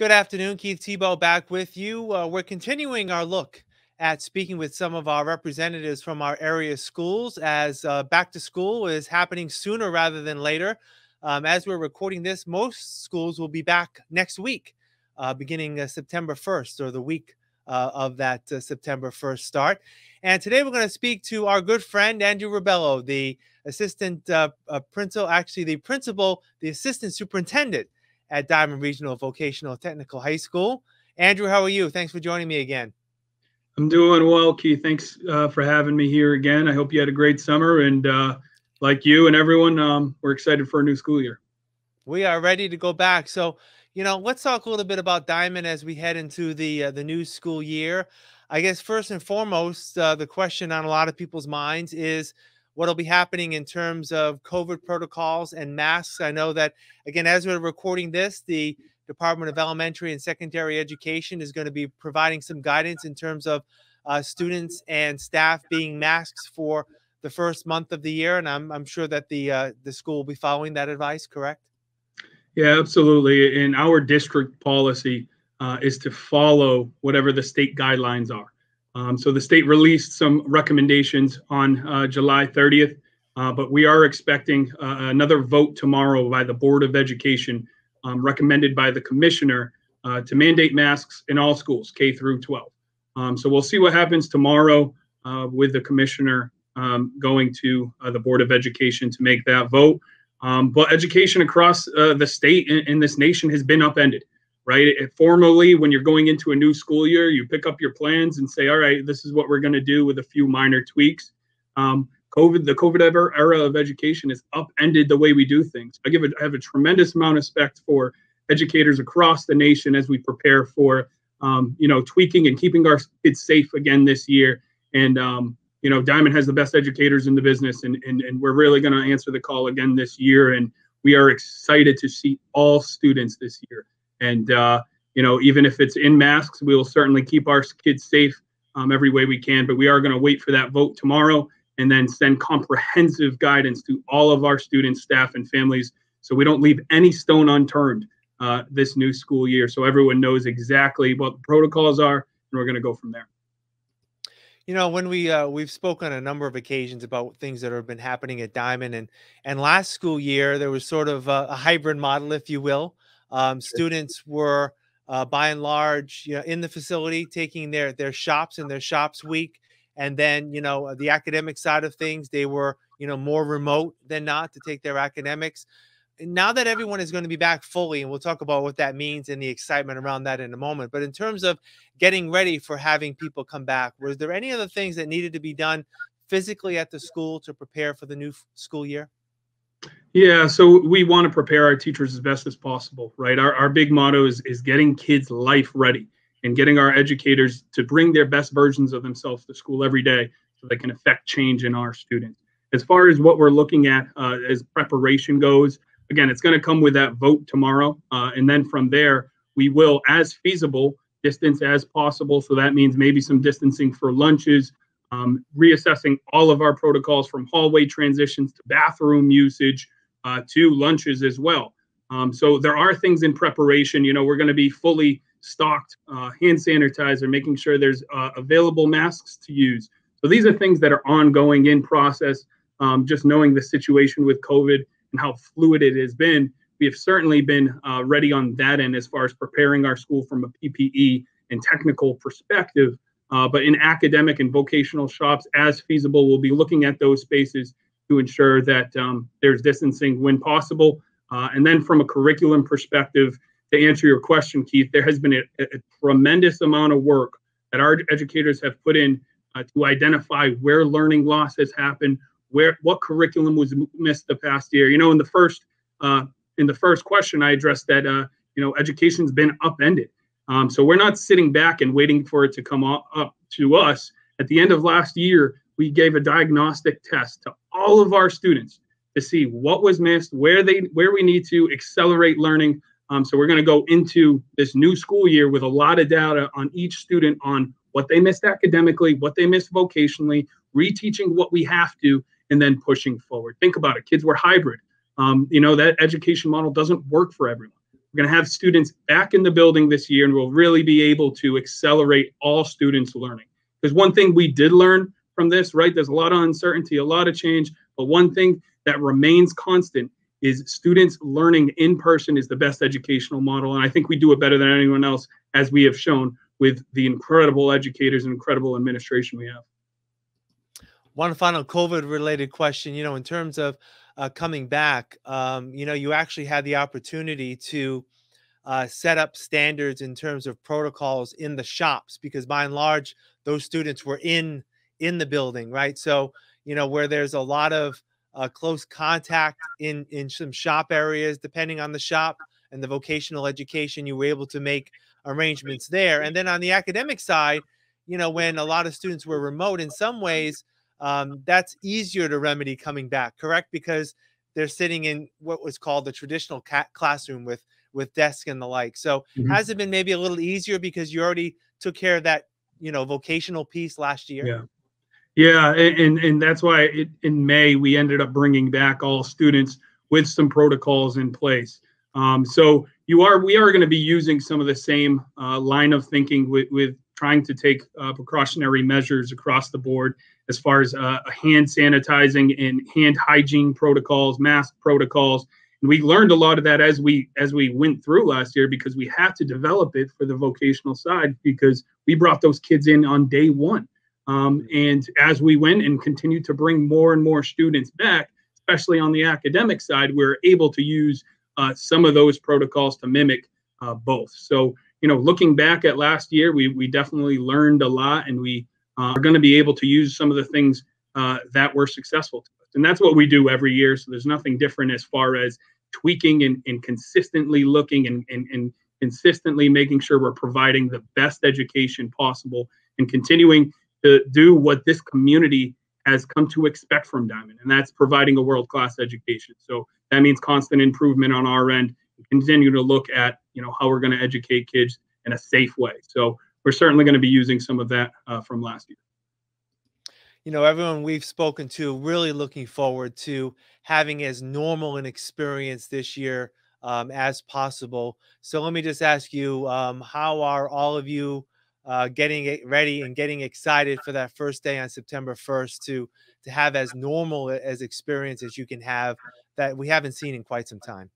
Good afternoon, Keith Tebow back with you. Uh, we're continuing our look at speaking with some of our representatives from our area schools as uh, back to school is happening sooner rather than later. Um, as we're recording this, most schools will be back next week, uh, beginning uh, September 1st or the week uh, of that uh, September 1st start. And today we're going to speak to our good friend Andrew Rebello, the assistant principal, actually the principal, the assistant superintendent at Diman Regional Vocational Technical High School. Andrew, how are you? Thanks for joining me again. I'm doing well, Keith. Thanks uh, for having me here again. I hope you had a great summer, and uh, like you and everyone, um, we're excited for a new school year. We are ready to go back. So, you know, let's talk a little bit about Diman as we head into the uh, the new school year. I guess first and foremost, uh, the question on a lot of people's minds is what'll be happening in terms of COVID protocols and masks. I know that, again, as we're recording this, the Department of Elementary and Secondary Education is going to be providing some guidance in terms of uh, students and staff being masks for the first month of the year, and I'm, I'm sure that the uh, the school will be following that advice. Correct? Yeah, absolutely. And our district policy uh, is to follow whatever the state guidelines are. Um, so the state released some recommendations on uh, July 30th, uh, but we are expecting uh, another vote tomorrow by the Board of Education, um, recommended by the commissioner uh, to mandate masks in all schools, K through 12. Um, so we'll see what happens tomorrow uh, with the commissioner um, going to the Board of Education to make that vote. Um, but education across the state and, and this nation has been upended right? Formally, when you're going into a new school year, you pick up your plans and say, all right, this is what we're going to do with a few minor tweaks. Um, COVID, the COVID era of education has upended the way we do things. I give it, I have a tremendous amount of respect for educators across the nation as we prepare for, um, you know, tweaking and keeping our kids safe again this year. And, um, you know, Diman has the best educators in the business, and, and, and we're really going to answer the call again this year. And we are excited to see all students this year. And uh, you know, even if it's in masks, we will certainly keep our kids safe um, every way we can. But we are going to wait for that vote tomorrow and then send comprehensive guidance to all of our students, staff, and families, so we don't leave any stone unturned uh, this new school year. So everyone knows exactly what the protocols are, and we're going to go from there. You know, when we uh, we've spoken on a number of occasions about things that have been happening at Diman, and and last school year there was sort of a, a hybrid model, if you will, um, students were, uh, by and large, you know, in the facility taking their their shops and their shops week, and then you know the academic side of things, they were you know more remote than not to take their academics. Now that everyone is going to be back fully, and we'll talk about what that means and the excitement around that in a moment. But in terms of getting ready for having people come back, was there any other things that needed to be done physically at the school to prepare for the new school year? Yeah, so we want to prepare our teachers as best as possible, right? Our, our big motto is, is getting kids life ready and getting our educators to bring their best versions of themselves to school every day so they can affect change in our students. As far as what we're looking at uh, as preparation goes, again, it's going to come with that vote tomorrow. Uh, and then from there, we will, as feasible, distance as possible. So that means maybe some distancing for lunches, um, reassessing all of our protocols from hallway transitions to bathroom usage uh, to lunches as well. Um, so there are things in preparation. You know, we're going to be fully stocked uh, hand sanitizer, making sure there's uh, available masks to use. So these are things that are ongoing in process. Um, just knowing the situation with COVID and how fluid it has been, we have certainly been uh, ready on that end as far as preparing our school from a PPE and technical perspective. Uh, but in academic and vocational shops, as feasible, we'll be looking at those spaces to ensure that um, there's distancing when possible. Uh, and then from a curriculum perspective, to answer your question, Keith, there has been a, a tremendous amount of work that our educators have put in uh, to identify where learning loss has happened, where what curriculum was missed the past year. You know, in the first uh, in the first question, I addressed that uh, you know education's been upended. Um, so we're not sitting back and waiting for it to come up, up to us. At the end of last year, we gave a diagnostic test to all of our students to see what was missed, where they where we need to accelerate learning. Um, so we're going to go into this new school year with a lot of data on each student on what they missed academically, what they missed vocationally, reteaching what we have to, and then pushing forward. Think about it. Kids were hybrid. Um, you know that education model doesn't work for everyone. We're going to have students back in the building this year, and we'll really be able to accelerate all students' learning. Because one thing we did learn from this, right? There's a lot of uncertainty, a lot of change, but one thing that remains constant is students learning in person is the best educational model. And I think we do it better than anyone else, as we have shown with the incredible educators and incredible administration we have. One final COVID related question, you know, in terms of uh, coming back, um, you know, you actually had the opportunity to uh, set up standards in terms of protocols in the shops because by and large, those students were in in the building, right? So, you know, where there's a lot of uh, close contact in in some shop areas, depending on the shop and the vocational education, you were able to make arrangements there. And then on the academic side, you know, when a lot of students were remote, in some ways, um, that's easier to remedy coming back, correct? Because they're sitting in what was called the traditional classroom with with desks and the like. So mm-hmm. has it been maybe a little easier because you already took care of that, you know, vocational piece last year? Yeah. Yeah, and and that's why it, in May we ended up bringing back all students with some protocols in place. Um, so you are we are going to be using some of the same uh, line of thinking with, with trying to take uh, precautionary measures across the board as far as uh, hand sanitizing and hand hygiene protocols, mask protocols. And we learned a lot of that as we as we went through last year because we had to develop it for the vocational side because we brought those kids in on day one. Um, and as we went and continued to bring more and more students back, especially on the academic side, we are able to use uh, some of those protocols to mimic uh, both. So, you know, looking back at last year, we, we definitely learned a lot and we uh, are going to be able to use some of the things uh, that were successful to us. And that's what we do every year. So there's nothing different as far as tweaking and, and consistently looking and, and, and consistently making sure we're providing the best education possible and continuing to do what this community has come to expect from Diman, and that's providing a world class education. So that means constant improvement on our end, continue to look at you know how we're going to educate kids in a safe way. So we're certainly going to be using some of that uh, from last year. You know, everyone we've spoken to really looking forward to having as normal an experience this year um, as possible. So let me just ask you, um, how are all of you uh, getting it ready and getting excited for that first day on September 1st to to have as normal as experience as you can have that we haven't seen in quite some time.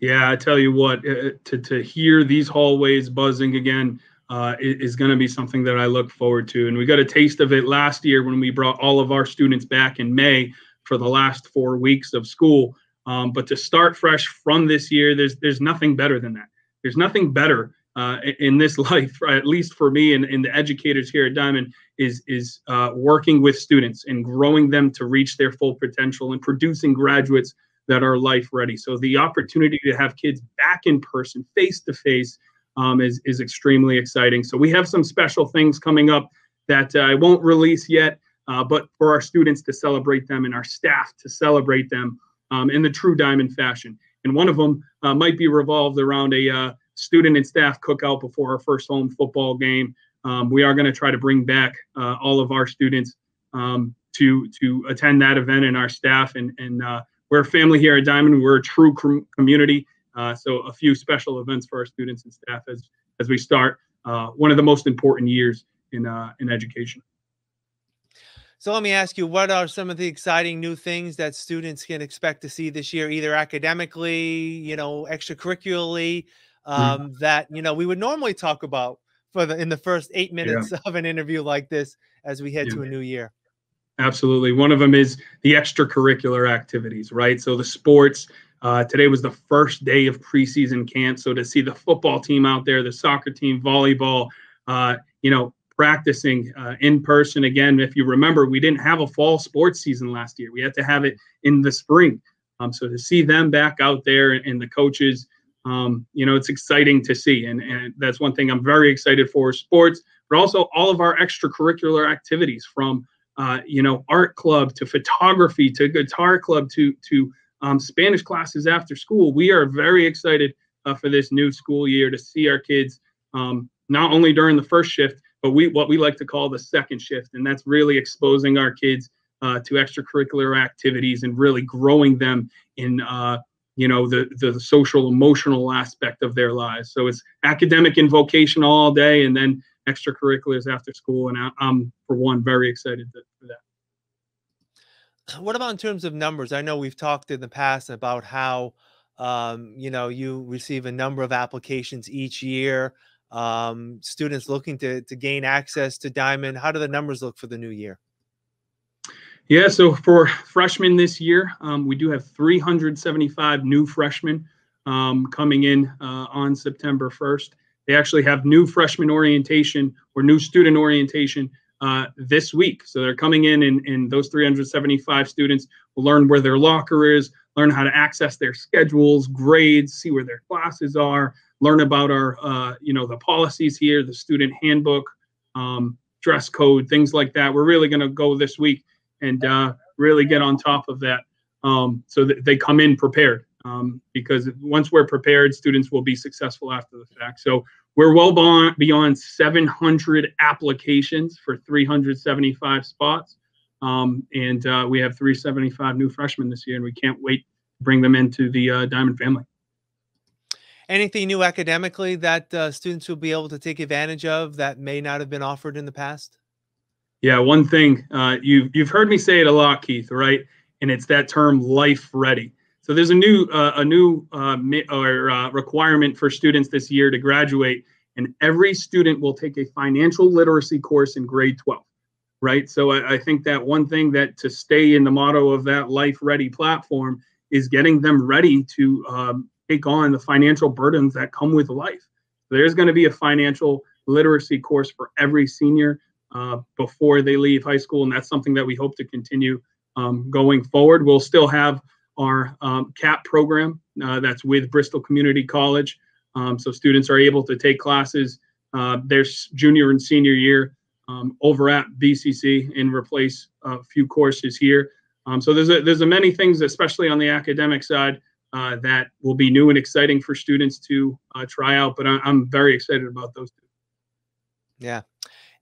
Yeah, I tell you what, uh, to to hear these hallways buzzing again uh, is going to be something that I look forward to. And we got a taste of it last year when we brought all of our students back in May for the last four weeks of school. Um, but to start fresh from this year, there's there's nothing better than that. There's nothing better uh, in this life, at least for me and, and, the educators here at Diman, is is uh, working with students and growing them to reach their full potential and producing graduates that are life ready. So the opportunity to have kids back in person, face to face, is is extremely exciting. So we have some special things coming up that uh, I won't release yet, uh, but for our students to celebrate them and our staff to celebrate them um, in the true Diman fashion. And one of them uh, might be revolved around a uh, student and staff cookout before our first home football game. Um, we are going to try to bring back uh, all of our students um, to to attend that event and our staff. And, and uh, we're a family here at Diman. We're a true com- community. Uh, so a few special events for our students and staff as as we start uh, one of the most important years in uh, in education. So let me ask you, what are some of the exciting new things that students can expect to see this year, either academically, you know, extracurricularly. Um, mm-hmm. that you know we would normally talk about for the in the first eight minutes yeah. of an interview like this as we head yeah. to a new year. Absolutely. One of them is the extracurricular activities, right? So the sports. Uh, today was the first day of preseason camp, so to see the football team out there, the soccer team, volleyball, uh, you know, practicing uh, in person again. If you remember, we didn't have a fall sports season last year; we had to have it in the spring. Um, so to see them back out there and the coaches um, you know, it's exciting to see. And, and that's one thing I'm very excited for sports, but also all of our extracurricular activities from, uh, you know, art club to photography to guitar club to, to um, Spanish classes after school. We are very excited uh, for this new school year to see our kids um, not only during the first shift, but we what we like to call the second shift, and that's really exposing our kids uh, to extracurricular activities and really growing them in uh, you know the the social emotional aspect of their lives. So it's academic and vocational all day, and then extracurriculars after school. And I, am for one very excited for that. What about in terms of numbers? I know we've talked in the past about how um, you know you receive a number of applications each year. Um, students looking to to gain access to Diman. How do the numbers look for the new year? Yeah, so for freshmen this year, um, we do have 375 new freshmen um, coming in uh, on September 1st. They actually have new freshman orientation or new student orientation uh, this week. So they're coming in, and, and those 375 students will learn where their locker is, learn how to access their schedules, grades, see where their classes are, learn about our, uh, you know, the policies here, the student handbook, um, dress code, things like that. We're really going to go this week and uh, really get on top of that um, so that they come in prepared. Um, because once we're prepared, students will be successful after the fact. So we're well beyond, beyond 700 applications for 375 spots. Um, and uh, we have 375 new freshmen this year, and we can't wait to bring them into the uh, Diman family. Anything new academically that uh, students will be able to take advantage of that may not have been offered in the past? Yeah, one thing uh, you've you've heard me say it a lot, Keith, right? And it's that term "life ready." So there's a new uh, a new uh, uh, requirement for students this year to graduate, and every student will take a financial literacy course in grade 12, right? So I, I think that one thing that to stay in the motto of that "life ready" platform is getting them ready to um, take on the financial burdens that come with life. There's going to be a financial literacy course for every senior uh, before they leave high school, and that's something that we hope to continue um, going forward. We'll still have our um, CAP program uh, that's with Bristol Community College, um, so students are able to take classes uh, their junior and senior year um, over at BCC and replace a few courses here. Um, so there's a, there's a many things, especially on the academic side, uh, that will be new and exciting for students to uh, try out. But I, am very excited about those. Yeah,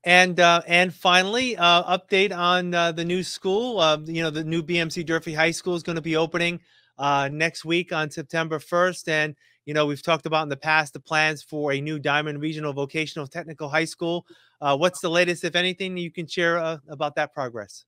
and uh, and finally, uh, update on uh, the new school. Uh, you know, the new BMC Durfee High School is going to be opening uh, next week on September 1st. And you know, we've talked about in the past the plans for a new Diman Regional Vocational Technical High School. Uh, what's the latest, if anything, you can share uh, about that progress?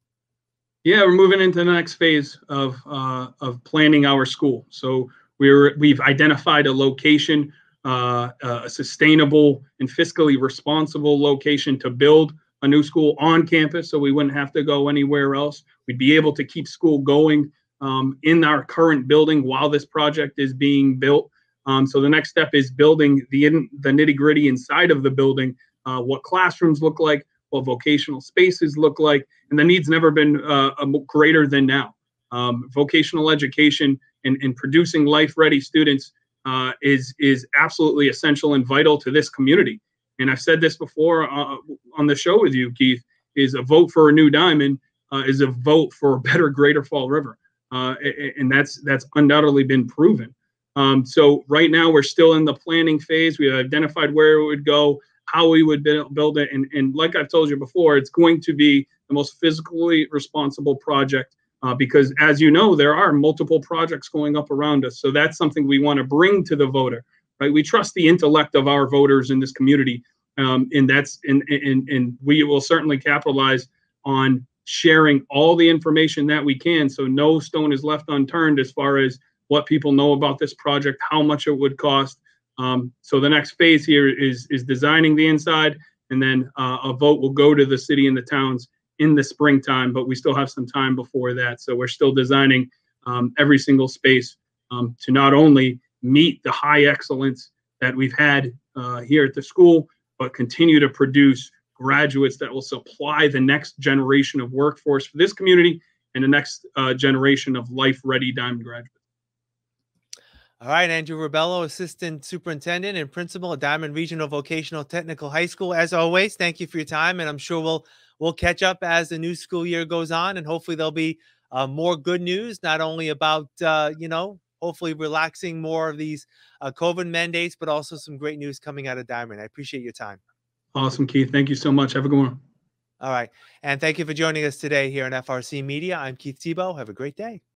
Yeah, we're moving into the next phase of uh, of planning our school. So we're we've identified a location uh, a sustainable and fiscally responsible location to build a new school on campus so we wouldn't have to go anywhere else. We'd be able to keep school going um, in our current building while this project is being built. Um, so the next step is building the, the nitty gritty inside of the building, uh, what classrooms look like, what vocational spaces look like, and the need's never been uh, greater than now. Um, vocational education and, and producing life ready students uh, is is absolutely essential and vital to this community. And I've said this before uh, on the show with you, Keith. Is a vote for a new Diman uh, is a vote for a better Greater Fall River, uh, and that's that's undoubtedly been proven. Um, so right now we're still in the planning phase. We have identified where it would go, how we would build it, and and like I've told you before, it's going to be the most physically responsible project uh, because as you know, there are multiple projects going up around us. So that's something we want to bring to the voter, right? We trust the intellect of our voters in this community. Um, and that's, and, and, and we will certainly capitalize on sharing all the information that we can. So no stone is left unturned as far as what people know about this project, how much it would cost. Um, so the next phase here is, is designing the inside and then uh, a vote will go to the city and the towns in the springtime, but we still have some time before that. So we're still designing um, every single space um, to not only meet the high excellence that we've had uh, here at the school, but continue to produce graduates that will supply the next generation of workforce for this community and the next uh, generation of life-ready Diman graduates. All right, Andrew Rebello, Assistant Superintendent and Principal at Diman Regional Vocational Technical High School. As always, thank you for your time, and I'm sure we'll we'll catch up as the new school year goes on, and hopefully there'll be uh, more good news, not only about uh, you know hopefully relaxing more of these uh, COVID mandates, but also some great news coming out of Diman. I appreciate your time. Awesome, Keith. Thank you so much. Have a good one. All right, and thank you for joining us today here on FRC Media. I'm Keith Tebow. Have a great day.